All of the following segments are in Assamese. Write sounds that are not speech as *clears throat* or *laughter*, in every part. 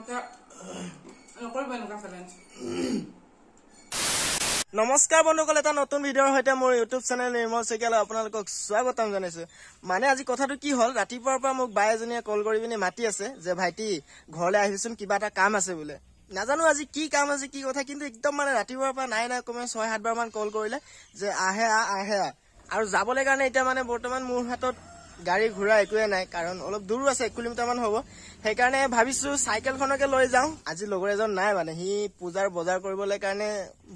*clears throat* *clears throat* নমস্কাৰ বন্ধুসকল এটা নতুন ভিডিঅ'ৰ সৈতে মোৰ ইউটিউব চেনেল নিৰ্মল শইকীয়ালৈ আপোনালোকক স্বাগতম জনাইছো। মানে আজি কথাটো কি হ'ল ৰাতিপুৱাৰ পৰা মোক বাই এজনীয়ে কল কৰি পিনি মাতি আছে যে ভাইটি ঘৰলৈ আহিবিচোন কিবা এটা কাম আছে বোলে। নাজানো আজি কি কাম আছে কি কথা কিন্তু একদম মানে ৰাতিপুৱাৰ পৰা নাই নাই কমে ছয় সাতবাৰ মান কল কৰিলে যে আহে আহ। আৰু যাবলৈ কাৰণে এতিয়া মানে বৰ্তমান মোৰ হাতত গাড়ী ঘোঁৰা একোৱে নাই কাৰণ অলপ দূৰো আছে এক কিলোমিটাৰ মান হ'ব। সেইকাৰণে ভাবিছো চাইকেলখনকে লৈ যাওঁ। আজি লগৰ এজন নাই মানে সি পূজাৰ বজাৰ কৰিবলৈ কাৰণে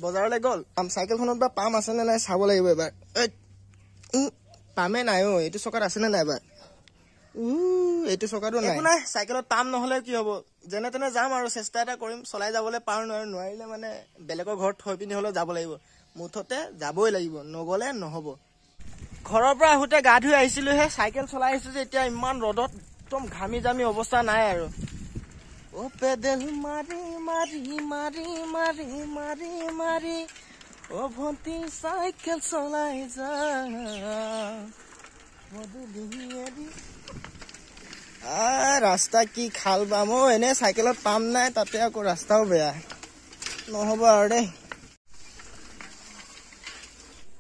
বজাৰলৈ গ'ল। চাইকেলখনত বা পাম আছে নে নাই চাব লাগিব এবাৰ। পামে নাই অ এইটো চকাত আছে নে নাই এবাৰ? এইটো চকাটো নাই। নাই চাইকেলত পাম নহলে কি হ'ব? যেনে তেনে যাম আৰু চেষ্টা এটা কৰিম চলাই যাবলৈ পাৰো নোৱাৰো নোৱাৰিলে মানে বেলেগৰ ঘৰত থৈ পিনি হ'লেও যাব লাগিব। মুঠতে যাবই লাগিব নগলে নহ'ব। ঘৰৰ পৰা আহোঁতে গা ধুই আহিছিলোহে চাইকেল চলাই আহিছো যে এতিয়া ইমান ৰ'দত একদম ঘামি জামি অৱস্থা নাই আৰু। অ পেডেল মাৰি মাৰি মাৰি মাৰি মাৰি মাৰি অ ভণ্টি চাইকেল চলাই যা। ৰাস্তা কি খাল বাম? অ এনে চাইকেলত পাম নাই তাতে আকৌ ৰাস্তাও বেয়া। নহ'ব আৰু দেই।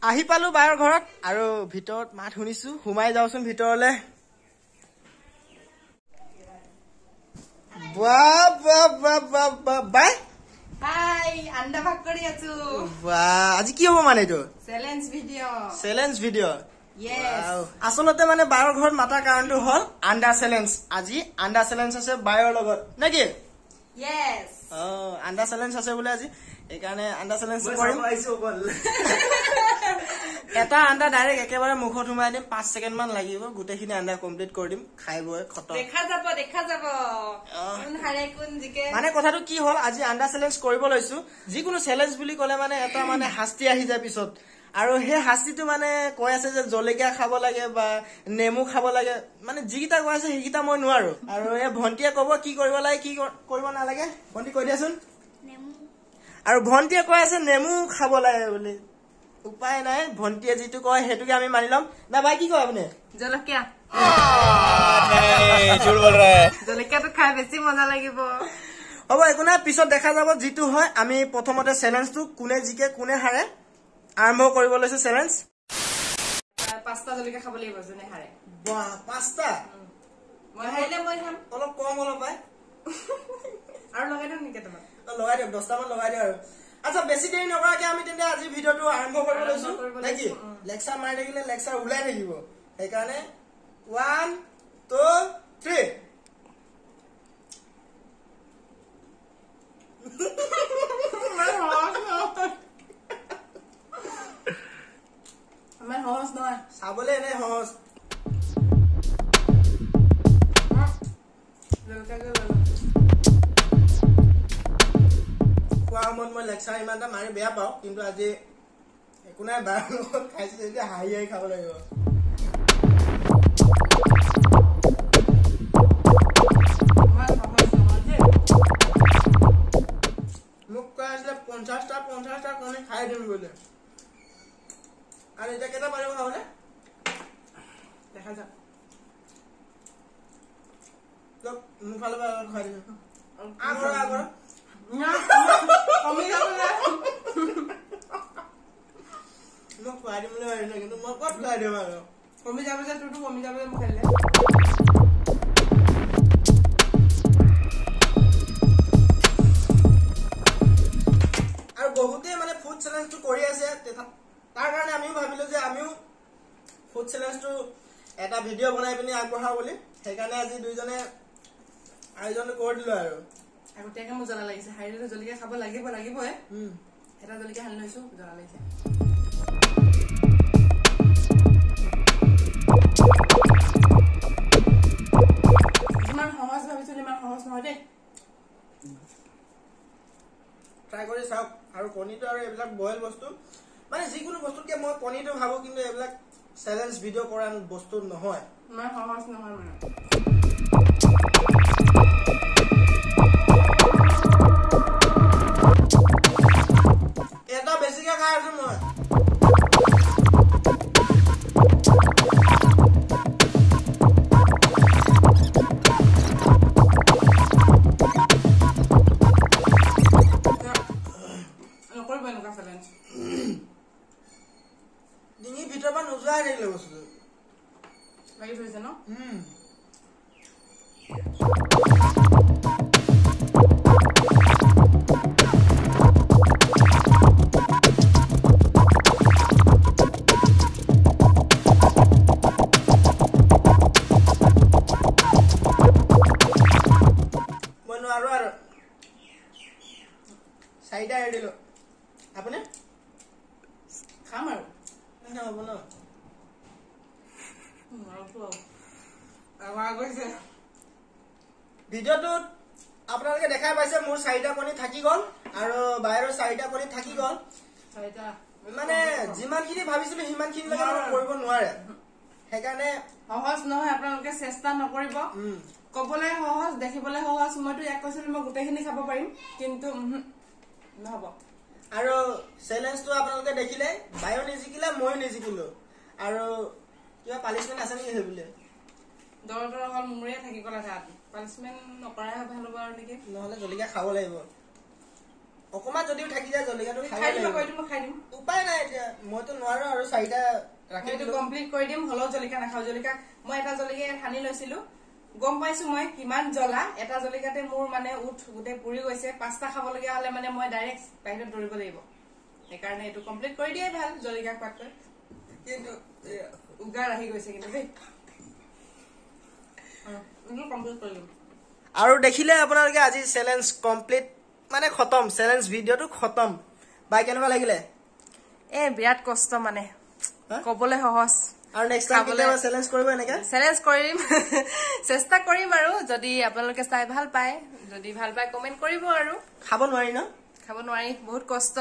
আহি পালো বাৰ ঘৰত আৰু ভিতৰত মাত শুনিছো। সোমাই যাওচোন ভিতৰলে। আজি কি হ'ব মানে এইটো? Challenge video'. আচলতে মানে বাৰ ঘৰত মাতাৰ কাৰণটো হ'ল আণ্ডা চেলেঞ্জ আজি আণ্ডা চেলেঞ্জ আছে বায়ৰ লগত নে কি? য়েছ অ আণ্ডা চেলেঞ্জ আছে বোলে আজি। সেইকাৰণে আণ্ডা চেলেঞ্জ কৰিম। *laughs* এটা আণ্ডা ডাইৰেক্ট একেবাৰে মুখত সোমাই দিম পাঁচ ছেকেণ্ড মান লাগিব গোটেইখিনি আণ্ডা কমপ্লিট কৰি দিম খাই বৈ খতম। দেখা যাব দেখা যাব। অহ। কোন হাৰে কোন জিকে। মানে কথাটো কি হ'ল আজি আণ্ডা চেলেঞ্জ কৰিব লৈছো যিকোনো চেলেঞ্জ বুলি ক'লে মানে এটা মানে শাস্তি আহি যায় পিছত। আৰু সেই শাস্তিটো মানে কৈ আছে যে জলকীয়া খাব লাগে বা নেমু খাব লাগে মানে যিকেইটা কৈ আছে সেইকেইটা মই নোৱাৰো। আৰু এই ভন্টিয়ে ক'ব কি কৰিব লাগে কি কৰ- কৰিব নালাগে? ভন্টি কৈ দিয়াচোন। আৰু ভন্টিয়ে কৈ আছে নেমু খাব লাগে বুলি। উপায় নাই ভণ্টিয়ে যিটো কয় সেইটোকে আমি মানি লম। না ভাই কি কয় আপুনি? জলকীয়া। জলকীয়াটো খাই বেছি মজা লাগিব। হব একো নাই পিছত দেখা যাব যিটো হয়। আমি প্ৰথমতে চেলেঞ্জটো কোনে জিকে কোনে হাৰে। আৰম্ভ কৰিব লৈছো চেলেঞ্জ পাঁচটা জলকীয়া খাব লাগিব যোনে হাৰে। পাঁচটা? মই হাৰিলে মই খাম। অলপ কম অলপ আৰু লগাই দিম নেকি তোমাক লগাই দিয়ক দহটামান লগাই দিওঁ আৰু। আচ্ছা বেছি দেৰি নকৰাকে আমি তেন্তে আজি ভিডিঅ'টো আৰম্ভ কৰিব লৈছো। কৰিব নে কি? লৈছো, উম। লেকচাৰ মাৰি থাকিলে লেকচাৰ ওলাই থাকিব। সেইকাৰণে ওৱান টু থ্ৰী মই লেকচাৰ ইমান এটা মাৰি বেয়া পাওঁ, কিন্তু আজি একো নাই, বাৰ লগত খাইছো যেতিয়া হাঁহি হাঁহি খাব লাগিব। মোক কৈ আছিলে পঞ্চাছটা পঞ্চাছটা কণী খাই দিম বোলে। আৰু এতিয়া কেইটা পাৰিব খাবলৈ? দেখা যাওক মোৰ ফালৰ পৰা খুৱাই দিম। আগৰ আগৰ আৰু বহুতেই মানে ফুড চেলেঞ্জটো কৰি আছে তাৰ কাৰণে আমিও ভাবিলো যে আমিও ফুড চেলেঞ্জটো এটা ভিডিঅ' বনাই পিনি আগবঢ়াওঁ বুলি সেইকাৰণে আজি দুইজনে আয়োজনটো কৰি দিলো আৰু আগতীয়াকে মোৰ জ্বলা লাগিছে। হাৰিলে জলকীয়া খাব লাগিব লাগিবই। এটা জলকীয়া হালি লৈছো জ্বলা লাগিছে। যিমান সহজ ভাবিছিলো ইমান সহজ নহয় দেই। ট্ৰাই কৰি চাওক আৰু কণীটো আৰু এইবিলাক বইল বস্তু। মানে যিকোনো বস্তুতকে মই কণীটো ভাবো কিন্তু এইবিলাক চেলেঞ্জ ভিডিঅ' কৰা বস্তু নহয়। ইমান সহজ নহয় মানে। চাৰিটা এৰি দিলো। আপুনি? খাম আৰু। নহ'ব ন ভিডিঅ'টোত আপোনালোকে দেখাই পাইছে মোৰ চাৰিটা কণী থাকি গ'ল আৰু বাহিৰৰ চাৰিটা কণী থাকি গ'ল। মানে যিমানখিনি ভাবিছিলো সিমানখিনিলৈকে মানে কৰিব নোৱাৰে। সেইকাৰণে সহজ নহয় আপোনালোকে চেষ্টা নকৰিব। কবলৈ সহজ দেখিবলৈ সহজ। মইতো ইয়াক কৈছিলো মই গোটেইখিনি খাব পাৰিম। কিন্তু নহব। আৰু চেলেঞ্জটো আপোনালোকে দেখিলে বায়ো নিজিকিলে ময়ো নিজিকিলো। আৰু কিবা পানিচমেণ্ট আছে নেকি সেইবুলি? দৰ দৰ অকল মোৰে থাকি গ'ল তাত পানিচমেণ্ট নকৰাই ভাল হ'ব আৰু নেকি? নহ'লে জলকীয়া খাব লাগিব। অকণমান যদিও থাকি যায় জলকীয়াটো খাই দিম উপায় নাই এতিয়া। মইতো নোৱাৰো আৰু চাৰিটা ৰাখি কমপ্লিট কৰি দিম হ'লেও জলকীয়া নাখাওঁ। জলকীয়া মই এটা জলকীয়া সানি লৈছিলো। গম পাইছো মই কিমান জ্বলা। এটা জলকীয়াতে মোৰ মানে উঠ গোটেই পুৰি গৈছে। পাঁচটা খাবলগীয়া হলে মানে মই ডাইৰেক্ট বাহিৰত দৌৰিব লাগিব। সেইকাৰণে এইটো কমপ্লিট কৰি দিয়াই ভাল জলকীয়া খোৱাতকৈ। কিন্তু উগাৰ আহি গৈছে কিন্তু দেই। কমপ্লিট আৰু দেখিলে আপোনালোকে আজি চেলেঞ্জ কমপ্লিট মানে খতম চেলেঞ্জ ভিডিঅ'টো খতম। বাই কেনেকুৱা লাগিলে? এ বিৰাট কষ্ট মানে? কবলৈ সহজ। আৰু নেক্সট টাইম কেতিয়াবা চেলেঞ্জ কৰিব এনেকে? চেলেঞ্জ কৰিম। *laughs* চেষ্টা কৰিম আৰু যদি আপোনালোকে চাই ভাল পায় যদি ভাল পায় কমেন্ট কৰিব আৰু। খাব নোৱাৰি ন? খাব নোৱাৰি বহুত কষ্ট।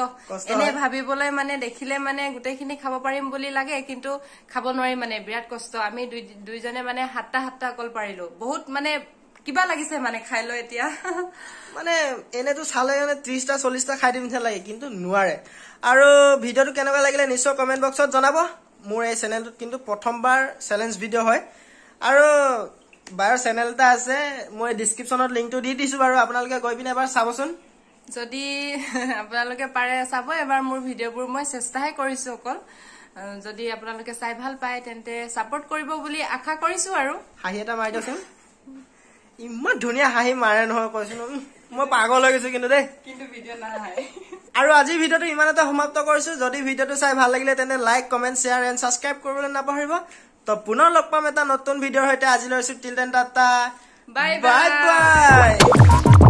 এনে। ভাবিবলৈ মানে দেখিলে মানে গোটেইখিনি খাব পাৰিম বুলি লাগে কিন্তু খাব নোৱাৰি মানে বিৰাট কষ্ট। আমি দুই- দুইজনে মানে সাতটা সাতটা অকল পাৰিলো। বহুত মানে কিবা লাগিছে মানে খাই লৈ এতিয়া। *laughs* মানে এনেতো চালে মানে ত্ৰিশটা চল্লিশটা খাই দিম নিচিনা লাগে কিন্তু নোৱাৰে। আৰু ভিডিঅ'টো কেনেকুৱা লাগিলে নিশ্চয় কমেণ্ট বক্সত জনাব। মোৰ এই চেনেলটোত কিন্তু প্ৰথমবাৰ চেলেঞ্জ ভিডিঅ' হয়। আৰু বায়ৰ চেনেল এটা আছে মই ডিছক্ৰিপশ্যনত লিংকটো দি দিছো বাৰু আপোনালোকে গৈ পিনে এবাৰ চাবচোন। যদি *laughs* আপোনালোকে পাৰে চাব এবাৰ মোৰ ভিডিঅ'বোৰ মই চেষ্টাহে কৰিছো অকল। যদি আপোনালোকে চাই ভাল পায় তেন্তে ছাপৰ্ট কৰিব বুলি আশা কৰিছো আৰু। হাঁহি এটা মাৰি দিয়কচোন। ইমান ধুনীয়া হাঁহি মাৰে নহয় কৈছো মই পাগল হৈ গৈছো কিন্তু দেই। কিন্তু ভিডিঅ' নাহাই আৰু আজিৰ ভিডিঅ'টো ইমানতে সমাপ্ত কৰিছো। যদি ভিডিঅ'টো চাই ভাল লাগিলে তেন্তে like comment share and subscribe কৰিবলৈ নাপাহৰিব। তো পুনৰ লগ পাম এটা নতুন ভিডিঅ'ৰ সৈতে। আজি লৈছো till then tata. Bye. Bye